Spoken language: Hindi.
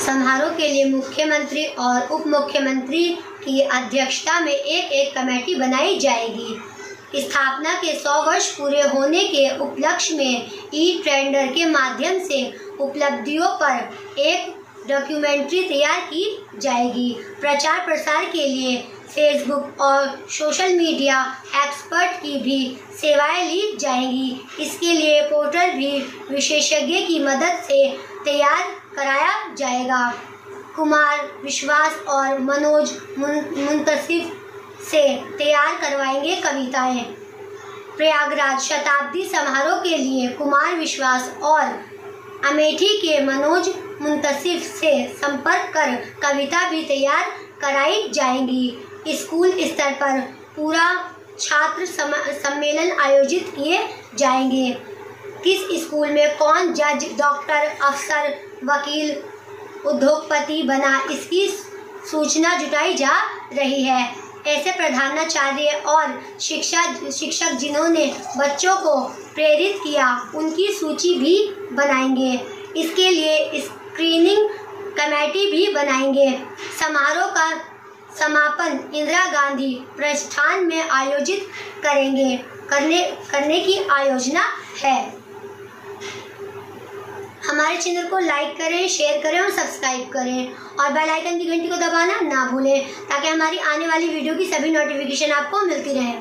समारोह के लिए मुख्यमंत्री और उप मुख्यमंत्री की अध्यक्षता में एक एक कमेटी बनाई जाएगी। स्थापना के 100 वर्ष पूरे होने के उपलक्ष्य में ई ट्रेंडर के माध्यम से उपलब्धियों पर एक डॉक्यूमेंट्री तैयार की जाएगी। प्रचार प्रसार के लिए फेसबुक और सोशल मीडिया एक्सपर्ट की भी सेवाएँ ली जाएँगी। इसके लिए पोर्टल भी विशेषज्ञ की मदद से तैयार कराया जाएगा। कुमार विश्वास और मनोज मुन- मुंतसिफ से तैयार करवाएँगे कविताएँ। प्रयागराज शताब्दी समारोह के लिए कुमार विश्वास और अमेठी के मनोज मुंतसिफ से संपर्क कर कविता भी तैयार कराई जाएँगी। स्कूल स्तर पर पूरा छात्र सम- सम्मेलन आयोजित किए जाएँगे। किस स्कूल में कौन जज, डॉक्टर, अफसर, वकील, उद्योगपति बना, इसकी सूचना जुटाई जा रही है। ऐसे प्रधानाचार्य और शिक्षा, शिक्षक जिन्होंने बच्चों को प्रेरित किया, उनकी सूची भी बनाएँगे। इसके लिए स्क्रीनिंग कमेटी भी बनाएँगे। समारोह का समापन इंदिरा गांधी प्रस्थान में आयोजित करेंगे। करने करने की आयोजना है। हमारे चैनल को लाइक करें शेयर करें और सब्सक्राइब करें। और बेल आइकन की घंटी को दबाना ना भूलें, ताकि हमारी आने वाली वीडियो की सभी नोटिफिकेशन आपको मिलती रहे।